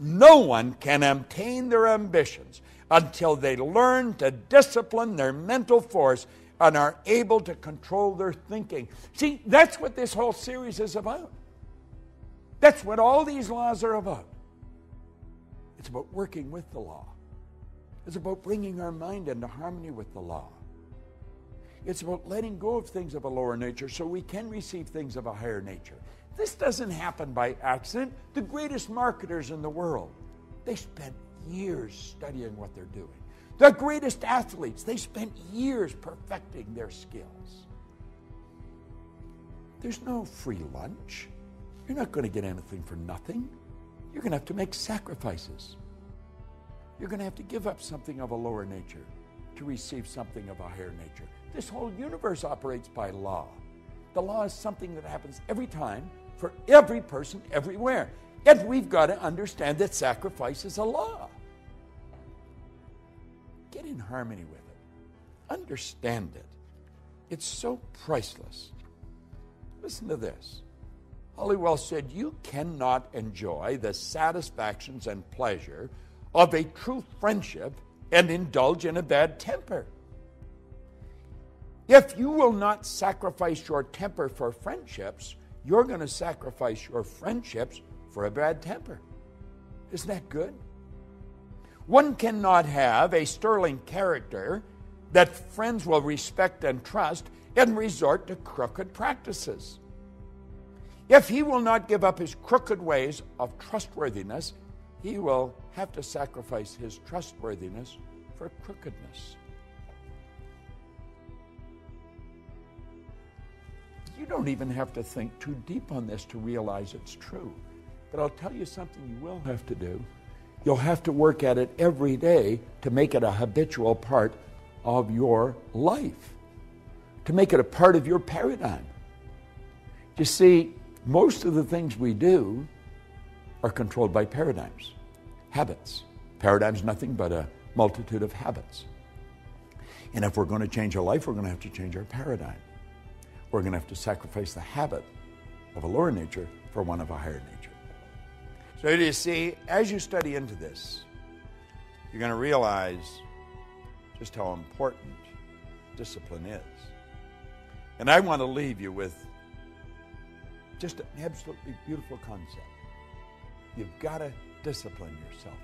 no one can obtain their ambitions until they learn to discipline their mental force and are able to control their thinking. See, that's what this whole series is about. That's what all these laws are about. It's about working with the law. It's about bringing our mind into harmony with the law. It's about letting go of things of a lower nature so we can receive things of a higher nature. This doesn't happen by accident. The greatest marketers in the world, they spent years studying what they're doing. The greatest athletes, they spent years perfecting their skills. There's no free lunch. You're not going to get anything for nothing. You're going to have to make sacrifices. You're going to have to give up something of a lower nature to receive something of a higher nature. This whole universe operates by law. The law is something that happens every time for every person everywhere. And we've got to understand that sacrifice is a law. Get in harmony with it, understand it. It's so priceless. Listen to this. Holliwell said, You cannot enjoy the satisfactions and pleasure of a true friendship and indulge in a bad temper. If you will not sacrifice your temper for friendships, you're going to sacrifice your friendships for a bad temper. Isn't that good? One cannot have a sterling character that friends will respect and trust and resort to crooked practices. If he will not give up his crooked ways of trustworthiness, he will have to sacrifice his trustworthiness for crookedness. You don't even have to think too deep on this to realize it's true. But I'll tell you something you will have to do. You'll have to work at it every day to make it a habitual part of your life, to make it a part of your paradigm. You see, most of the things we do are controlled by paradigms, habits. Paradigm's nothing but a multitude of habits. And if we're going to change our life, we're going to have to change our paradigm. We're going to have to sacrifice the habit of a lower nature for one of a higher nature. So, you see, as you study into this, you're going to realize just how important discipline is. And I want to leave you with just an absolutely beautiful concept. You've got to discipline yourself.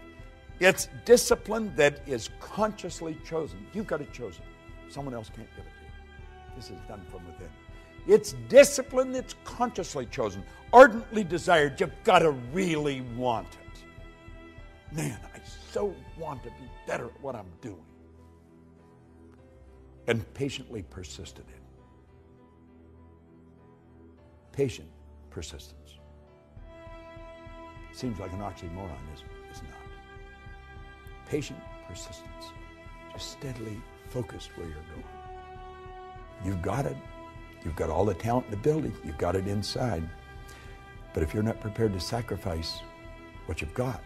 It's discipline that is consciously chosen. You've got to choose it. Someone else can't give it to you. This is done from within. It's discipline that's consciously chosen, ardently desired. You've got to really want it. Man, I so want to be better at what I'm doing. And patiently persisted in. Patient persistence. Seems like an oxymoron, isn't it? Not. Patient persistence. Just steadily focused where you're going. You've got it. You've got all the talent in the building. You've got it inside. But if you're not prepared to sacrifice what you've got,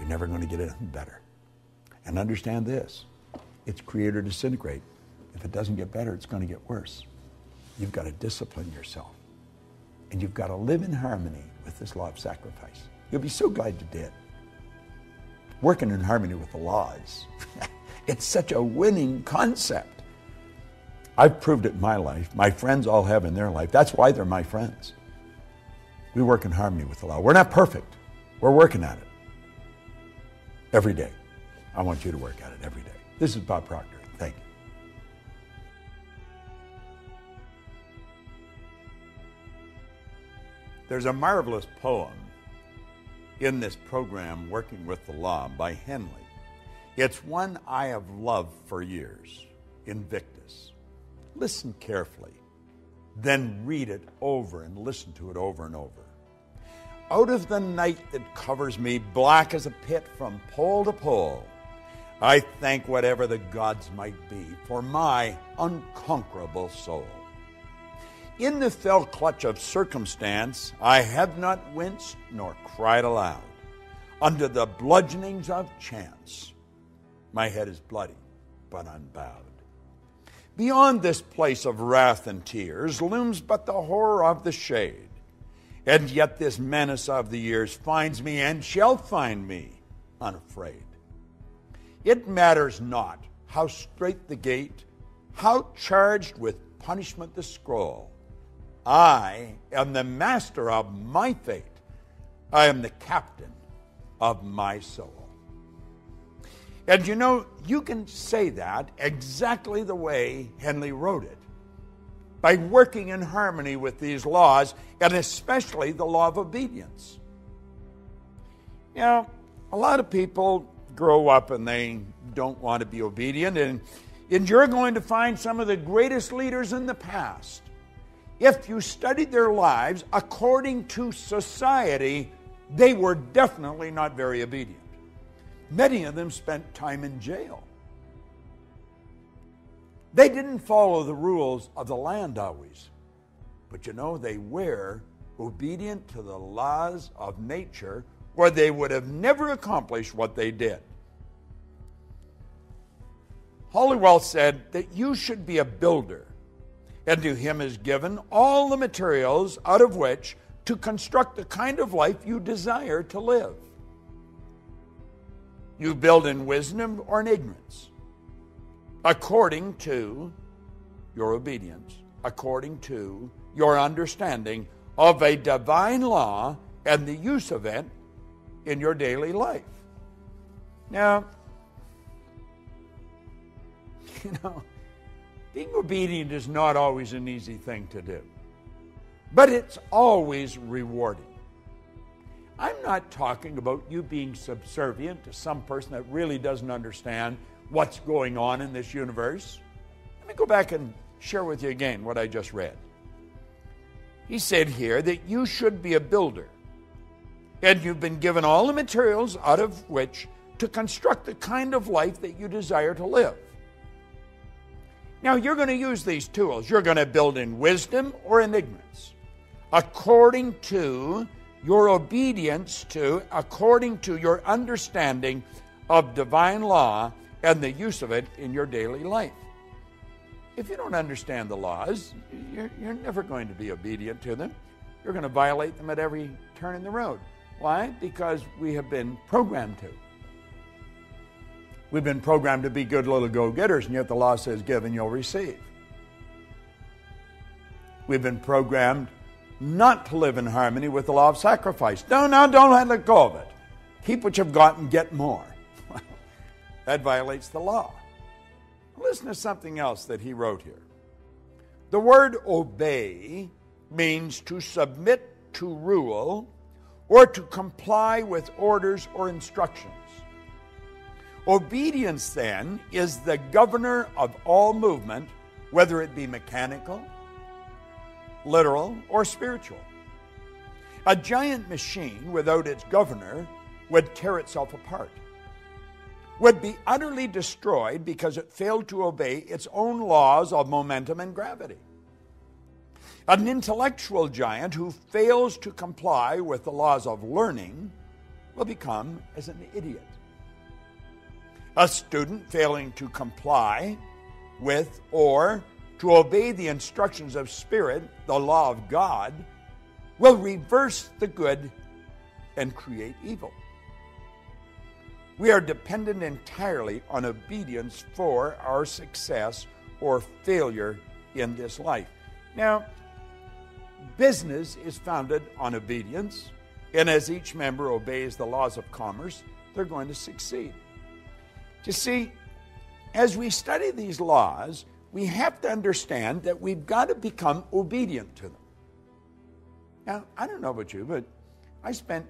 you're never going to get anything better. And understand this it's create or disintegrate. If it doesn't get better, it's going to get worse. You've got to discipline yourself. And you've got to live in harmony with this law of sacrifice. You'll be so glad you did. Working in harmony with the laws. it's such a winning concept. I've proved it in my life. My friends all have in their life. That's why they're my friends. We work in harmony with the law. We're not perfect. We're working at it every day. I want you to work at it every day. This is Bob Proctor. Thank you. There's a marvelous poem in this program, Working with the Law, by Henley. It's one I have loved for years, Invictus. Listen carefully, then read it over and listen to it over and over. Out of the night that covers me, black as a pit from pole to pole, I thank whatever the gods might be for my unconquerable soul. In the fell clutch of circumstance, I have not winced nor cried aloud. Under the bludgeonings of chance, my head is bloody but unbowed. Beyond this place of wrath and tears looms but the horror of the shade, And yet this menace of the years finds me and shall find me unafraid. It matters not how strait the gate, how charged with punishment the scroll. I am the master of my fate. I am the captain of my soul. And you know, you can say that exactly the way Henley wrote it by working in harmony with these laws, and especially the law of obedience. You know, a lot of people grow up and they don't want to be obedient, and, and you're going to find some of the greatest leaders in the past. If you studied their lives according to society, they were definitely not very obedient. Many of them spent time in jail. They didn't follow the rules of the land always, but you know, they were obedient to the laws of nature, or they would have never accomplished what they did. Holliwell said that you should be a builder, and to him is given all the materials out of which to construct the kind of life you desire to live. You build in wisdom or in ignorance according to your obedience, according to your understanding of a divine law and the use of it in your daily life. Now, you know, being obedient is not always an easy thing to do, but it's always rewarding. I'm not talking about you being subservient to some person that really doesn't understand what's going on in this universe. Let me go back and share with you again what I just read. He said here that you should be a builder, and you've been given all the materials out of which to construct the kind of life that you desire to live. Now, you're going to use these tools. You're going to build in wisdom or in ignorance, according to your obedience to, according to your understanding of divine law and the use of it in your daily life. If you don't understand the laws, you're, you're never going to be obedient to them. You're going to violate them at every turn in the road. Why? Because we have been programmed to. We've been programmed to be good little go getters, and yet the law says, Give and you'll receive. We've been programmed not to live in harmony with the law of sacrifice. No, no, don't let go of it. Keep what you've got and get more. That violates the law. Listen to something else that he wrote here. The word obey means to submit to rule or to comply with orders or instructions. Obedience, then, is the governor of all movement, whether it be mechanical, literal, or spiritual. A giant machine without its governor would tear itself apart would be utterly destroyed because it failed to obey its own laws of momentum and gravity. An intellectual giant who fails to comply with the laws of learning will become as an idiot. A student failing to comply with or to obey the instructions of Spirit, the law of God, will reverse the good and create evil. We are dependent entirely on obedience for our success or failure in this life. Now, business is founded on obedience, and as each member obeys the laws of commerce, they're going to succeed. You see, as we study these laws, we have to understand that we've got to become obedient to them. Now, I don't know about you, but I spent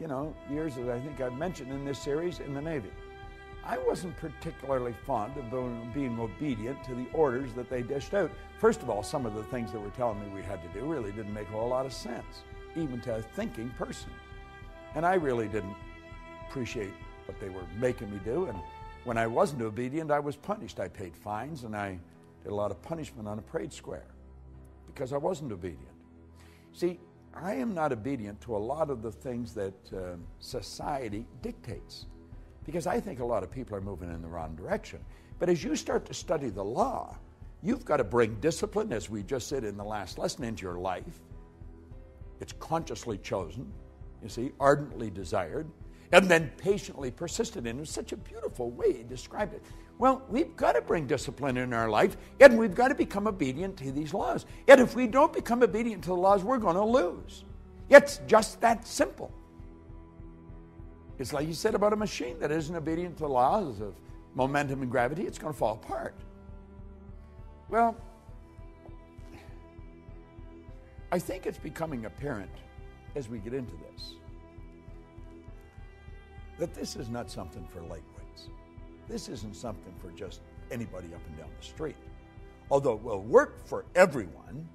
you know, years as I think I've mentioned in this series in the Navy. I wasn't particularly fond of being obedient to the orders that they dished out. First of all, some of the things that were telling me we had to do really didn't make a whole lot of sense, even to a thinking person. And I really didn't appreciate what they were making me do. And when I wasn't obedient, I was punished. I paid fines and I did a lot of punishment on a parade square because I wasn't obedient. See, I am not obedient to a lot of the things that uh, society dictates because I think a lot of people are moving in the wrong direction. But as you start to study the law, you've got to bring discipline, as we just said in the last lesson, into your life. It's consciously chosen, you see, ardently desired, and then patiently persisted in. It was such a beautiful way he described it. Well, we've got to bring discipline in our life, and we've got to become obedient to these laws. And if we don't become obedient to the laws, we're going to lose. It's just that simple. It's like you said about a machine that isn't obedient to the laws of momentum and gravity, it's going to fall apart. Well, I think it's becoming apparent as we get into this that this is not something for lightweights. This isn't something for just anybody up and down the street. Although it will work for everyone,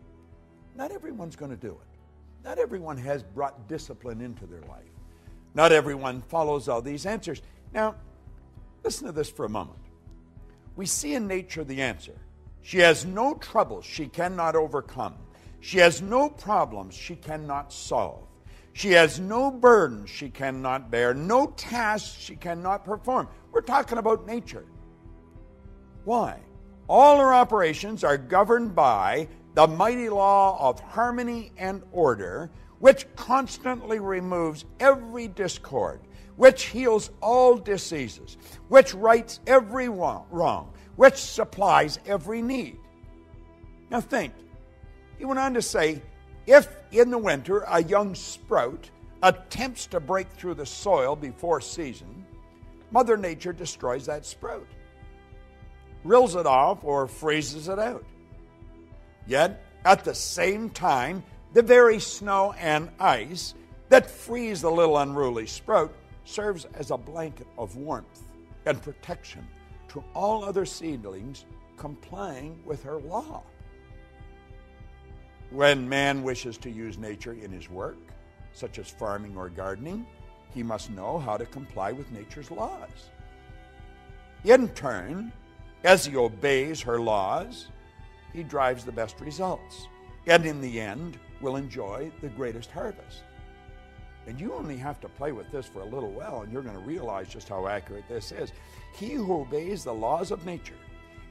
not everyone's going to do it. Not everyone has brought discipline into their life. Not everyone follows all these answers. Now, listen to this for a moment. We see in nature the answer. She has no troubles she cannot overcome. She has no problems she cannot solve. She has no burdens she cannot bear, no tasks she cannot perform. We're talking about nature. Why? All her operations are governed by the mighty law of harmony and order, which constantly removes every discord, which heals all diseases, which rights every wrong, which supplies every need. Now think, he went on to say, if in the winter a young sprout attempts to break through the soil before season, Mother Nature destroys that sprout, rills it off, or freezes it out. Yet, at the same time, the very snow and ice that freeze the little unruly sprout serves as a blanket of warmth and protection to all other seedlings complying with her law. When man wishes to use nature in his work, such as farming or gardening, he must know how to comply with nature's laws. In turn, as he obeys her laws, he drives the best results, and in the end, will enjoy the greatest harvest. And you only have to play with this for a little while, and you're going to realize just how accurate this is. He who obeys the laws of nature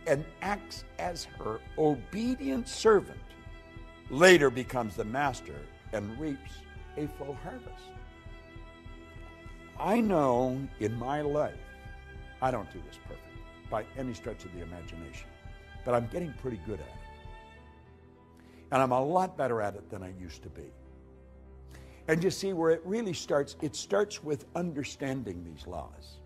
and acts as her obedient servant later becomes the master and reaps a full harvest. I know in my life, I don't do this perfect by any stretch of the imagination, but I'm getting pretty good at it. And I'm a lot better at it than I used to be. And you see where it really starts, it starts with understanding these laws.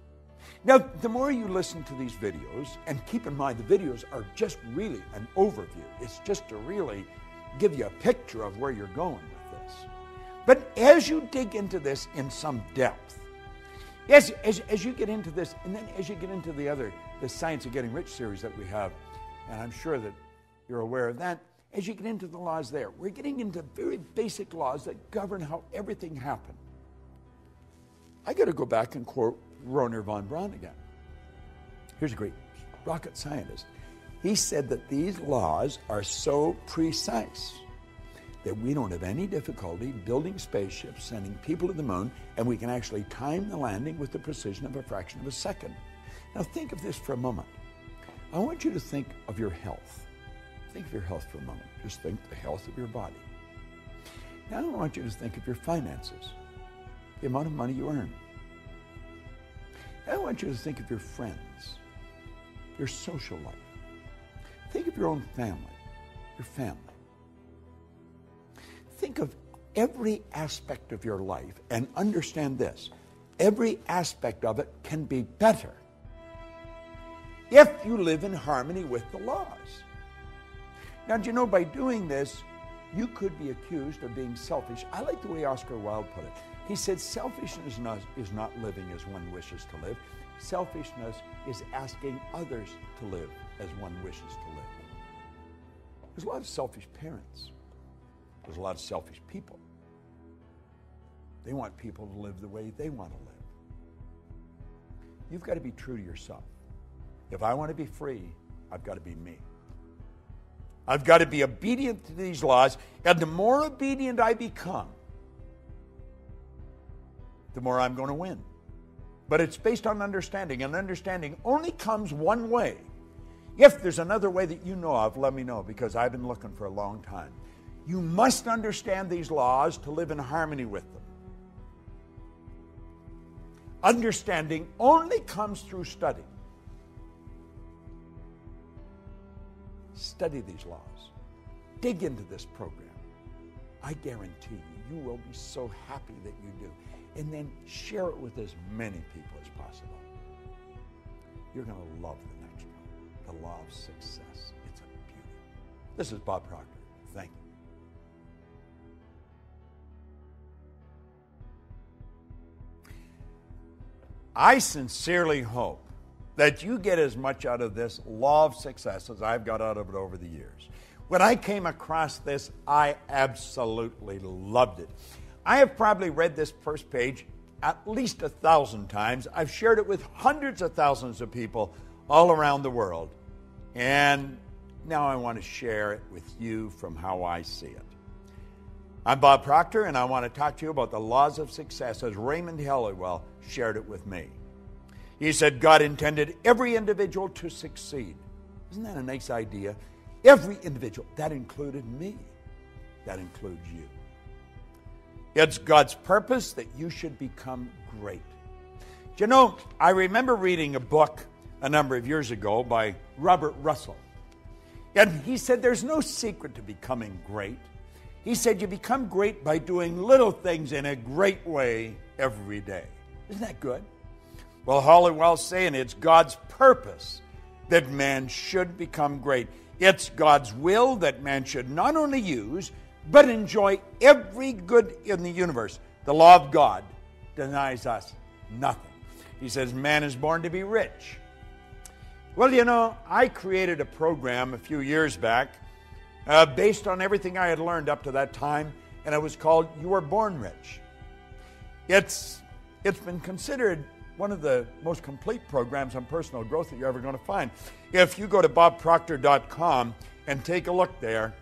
Now, the more you listen to these videos, and keep in mind the videos are just really an overview, it's just to really give you a picture of where you're going with this. But as you dig into this in some depth, as, as, as you get into this, and then as you get into the other, the Science of Getting Rich series that we have, and I'm sure that you're aware of that, as you get into the laws there, we're getting into very basic laws that govern how everything happened. I got to go back and quote Wernher von Braun again. Here's a great rocket scientist. He said that these laws are so precise that we don't have any difficulty building spaceships, sending people to the moon, and we can actually time the landing with the precision of a fraction of a second. Now, think of this for a moment. I want you to think of your health. Think of your health for a moment. Just think the health of your body. Now, I want you to think of your finances, the amount of money you earn. I want you to think of your friends, your social life. Think of your own family, your family. Think of every aspect of your life and understand this every aspect of it can be better if you live in harmony with the laws. Now, do you know by doing this, you could be accused of being selfish. I like the way Oscar Wilde put it. He said, Selfishness is not, living as one wishes to live, selfishness is asking others to live as one wishes to live. There's a lot of selfish parents. There's a lot of selfish people. They want people to live the way they want to live. You've got to be true to yourself. If I want to be free, I've got to be me. I've got to be obedient to these laws, and the more obedient I become, the more I'm going to win. But it's based on understanding, and understanding only comes one way if there's another way that you know of, let me know because I've been looking for a long time. You must understand these laws to live in harmony with them. Understanding only comes through study. Study these laws. Dig into this program. I guarantee you, you will be so happy that you do. And then share it with as many people as possible. You're going to love the next one the law of success. It's a beauty. This is Bob Proctor. Thank you. I sincerely hope that you get as much out of this law of success as I've got out of it over the years. When I came across this, I absolutely loved it. I have probably read this first page at least a thousand times. I've shared it with hundreds of thousands of people all around the world. And now I want to share it with you from how I see it. I'm Bob Proctor, and I want to talk to you about the laws of success as Raymond Holliwell shared it with me. He said God intended every individual to succeed. Isn't that a nice idea? Every individual. That included me. That includes you. It's God's purpose that you should become great. Do you know, I remember reading a book a number of years ago by Robert Russell. And he said there's no secret to becoming great. He said you become great by doing little things in a great way every day. Isn't that good? Well, Holliwell's saying it's God's purpose that man should become great. It's God's will that man should not only use, but enjoy every good in the universe. The law of God denies us nothing. He says man is born to be rich. Well, you know, I created a program a few years back uh, based on everything I had learned up to that time, and it was called You Were Born Rich. It's, it's been considered one of the most complete programs on personal growth that you're ever going to find. If you go to bobproctor.com and take a look there,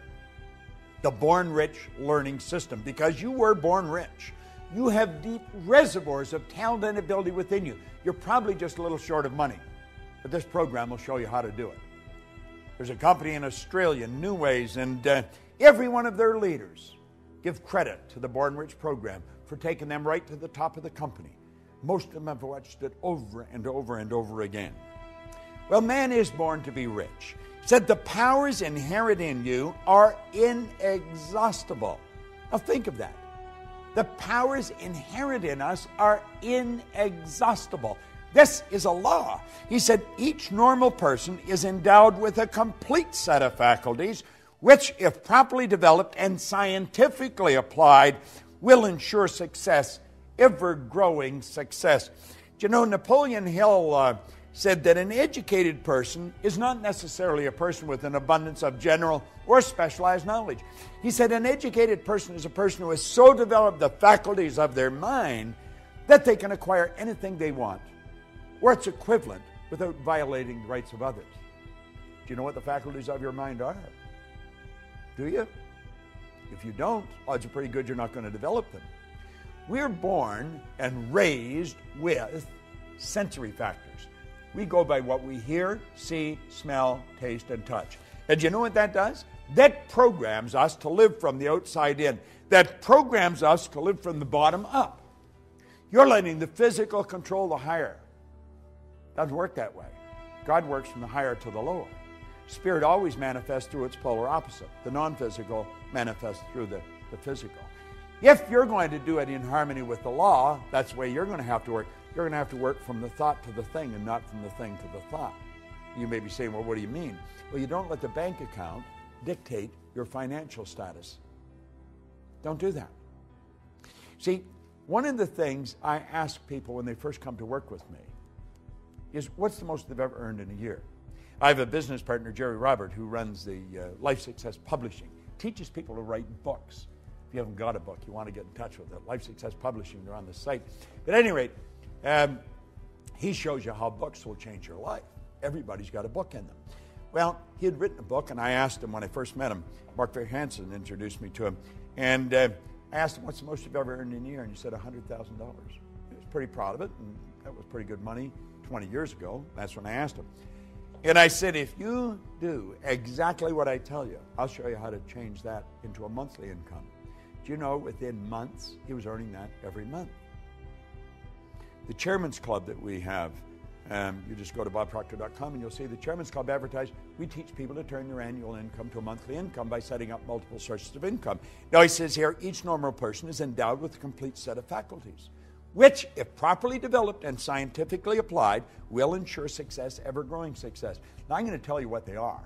the Born Rich Learning System, because you were born rich. You have deep reservoirs of talent and ability within you. You're probably just a little short of money, but this program will show you how to do it. There's a company in Australia, New Ways, and uh, every one of their leaders give credit to the Born Rich program for taking them right to the top of the company. Most of them have watched it over and over and over again. Well, man is born to be rich. He said the powers inherent in you are inexhaustible. Now think of that. The powers inherent in us are inexhaustible. This is a law. He said each normal person is endowed with a complete set of faculties, which, if properly developed and scientifically applied, will ensure success ever growing success. Do you know, Napoleon Hill uh, said that an educated person is not necessarily a person with an abundance of general or specialized knowledge. He said an educated person is a person who has so developed the faculties of their mind that they can acquire anything they want or its equivalent without violating the rights of others. Do you know what the faculties of your mind are? Do you? If you don't, odds are pretty good you're not going to develop them. We're born and raised with sensory factors. We go by what we hear, see, smell, taste, and touch. And you know what that does? That programs us to live from the outside in. That programs us to live from the bottom up. You're letting the physical control the higher. Doesn't work that way. God works from the higher to the lower. Spirit always manifests through its polar opposite. The non physical manifests through the, the physical. If you're going to do it in harmony with the law, that's the way you're going to have to work. You're going to have to work from the thought to the thing and not from the thing to the thought. You may be saying, well, what do you mean? Well, you don't let the bank account dictate your financial status. Don't do that. See, one of the things I ask people when they first come to work with me is what's the most they've ever earned in a year? I have a business partner, Gerry Robert, who runs the uh, Life Success Publishing, teaches people to write books. If you haven't got a book, you want to get in touch with it. Life Success Publishing, they're on the site. But at any rate, um, he shows you how books will change your life. Everybody's got a book in them. Well, he had written a book, and I asked him when I first met him. Mark Hansen introduced me to him, and uh, I asked him, "What's the most you've ever earned in a year?" And he said, $100,000. He was pretty proud of it, and that was pretty good money 20 years ago. That's when I asked him. And I said, if you do exactly what I tell you, I'll show you how to change that into a monthly income. Do you know within months, he was earning that every month? The Chairman's Club that we have, um, you just go to bobproctor.com and you'll see the Chairman's Club advertised. We teach people to turn their annual income to a monthly income by setting up multiple sources of income. Now, he says here each normal person is endowed with a complete set of faculties which, if properly developed and scientifically applied, will ensure success, ever growing success. Now, I'm going to tell you what they are.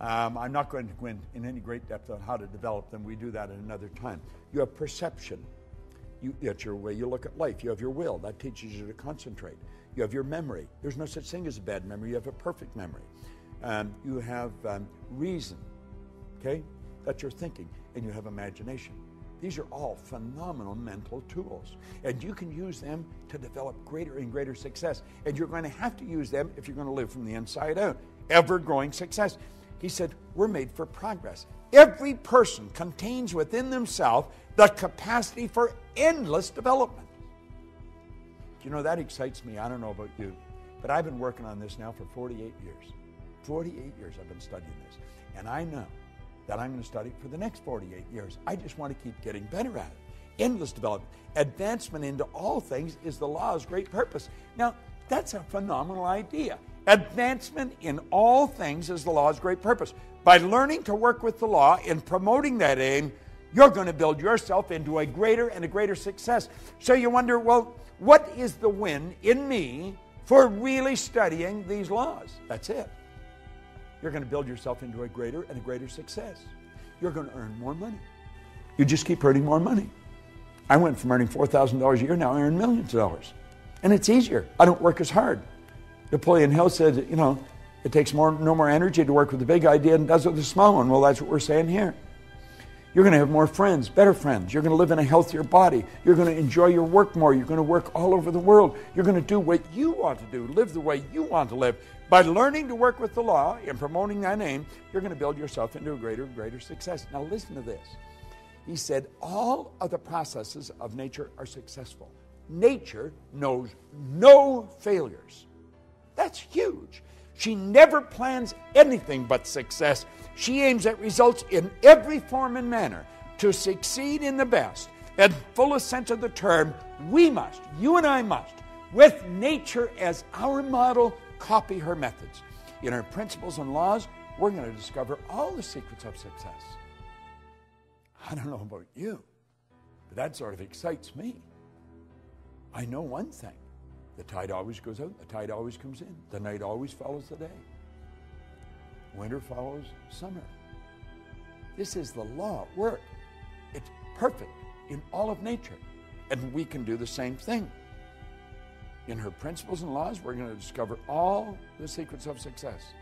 Um, I'm not going to go in, in any great depth on how to develop them. We do that at another time. You have perception. You, that's your way you look at life. You have your will. That teaches you to concentrate. You have your memory. There's no such thing as a bad memory. You have a perfect memory. Um, you have um, reason. Okay? That's your thinking. And you have imagination. These are all phenomenal mental tools. And you can use them to develop greater and greater success. And you're going to have to use them if you're going to live from the inside out. Ever growing success. He said, We're made for progress. Every person contains within themselves the capacity for endless development. You know, that excites me. I don't know about you, but I've been working on this now for 48 years. 48 years I've been studying this. And I know that I'm going to study for the next 48 years. I just want to keep getting better at it. Endless development. Advancement into all things is the law's great purpose. Now, that's a phenomenal idea. Advancement in all things is the law's great purpose. By learning to work with the law and promoting that aim, you're going to build yourself into a greater and a greater success. So you wonder, well, what is the win in me for really studying these laws? That's it. You're going to build yourself into a greater and a greater success. You're going to earn more money. You just keep earning more money. I went from earning $4,000 a year, now I earn millions of dollars. And it's easier. I don't work as hard. Napoleon Hill said, you know, it takes more, no more energy to work with the big idea than does with the small one. Well, that's what we're saying here. You're going to have more friends, better friends. You're going to live in a healthier body. You're going to enjoy your work more. You're going to work all over the world. You're going to do what you want to do, live the way you want to live. By learning to work with the law and promoting that name, you're going to build yourself into a greater, and greater success. Now, listen to this. He said, All of the processes of nature are successful. Nature knows no failures. That's huge. She never plans anything but success. She aims at results in every form and manner. To succeed in the best and fullest sense of the term, we must, you and I must, with nature as our model, copy her methods. In her principles and laws, we're going to discover all the secrets of success. I don't know about you, but that sort of excites me. I know one thing the tide always goes out, the tide always comes in, the night always follows the day. Winter follows summer. This is the law at work. It's perfect in all of nature. And we can do the same thing. In her principles and laws, we're going to discover all the secrets of success.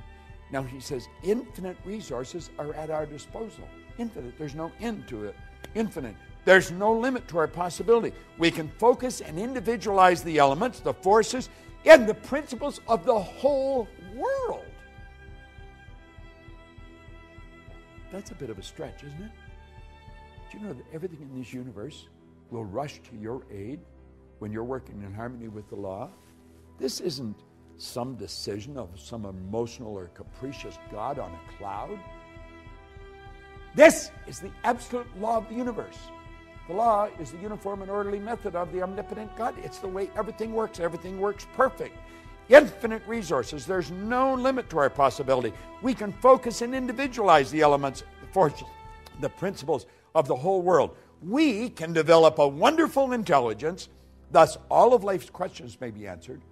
Now, he says infinite resources are at our disposal. Infinite. There's no end to it. Infinite. There's no limit to our possibility. We can focus and individualize the elements, the forces, and the principles of the whole world. That's a bit of a stretch, isn't it? Do you know that everything in this universe will rush to your aid when you're working in harmony with the law. This isn't some decision of some emotional or capricious God on a cloud. This is the absolute law of the universe. The law is the uniform and orderly method of the omnipotent God. It's the way everything works. Everything works perfect. Infinite resources. There's no limit to our possibility. We can focus and individualize the elements, the forces, the principles of the whole world. We can develop a wonderful intelligence Thus, all of life's questions may be answered,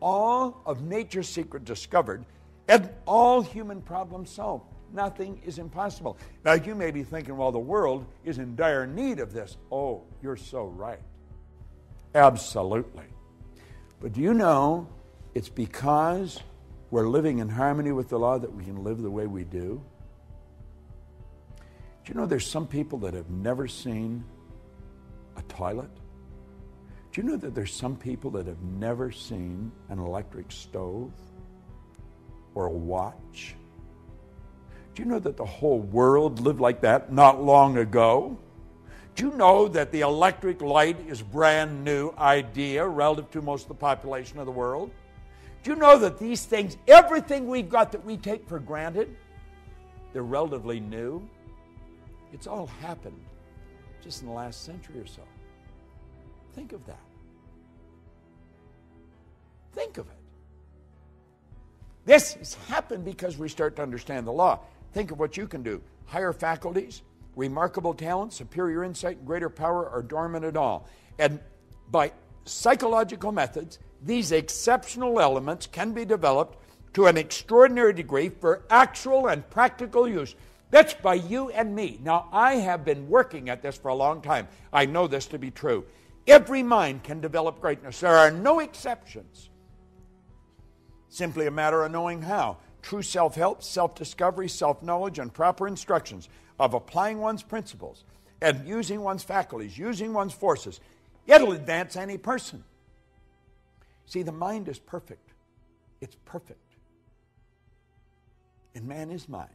all of nature's secret discovered, and all human problems solved. Nothing is impossible. Now, you may be thinking, well, the world is in dire need of this. Oh, you're so right. Absolutely. But do you know it's because we're living in harmony with the law that we can live the way we do? Do you know there's some people that have never seen a toilet? Do you know that there's some people that have never seen an electric stove or a watch? Do you know that the whole world lived like that not long ago? Do you know that the electric light is brand new idea relative to most of the population of the world? Do you know that these things, everything we've got that we take for granted, they're relatively new? It's all happened just in the last century or so. Think of that. Think of it. This has happened because we start to understand the law. Think of what you can do. Higher faculties, remarkable talent, superior insight, and greater power are dormant at all. And by psychological methods, these exceptional elements can be developed to an extraordinary degree for actual and practical use. That's by you and me. Now, I have been working at this for a long time. I know this to be true. Every mind can develop greatness, there are no exceptions. Simply a matter of knowing how. True self help, self discovery, self knowledge, and proper instructions of applying one's principles and using one's faculties, using one's forces. It'll advance any person. See, the mind is perfect. It's perfect. And man is mind.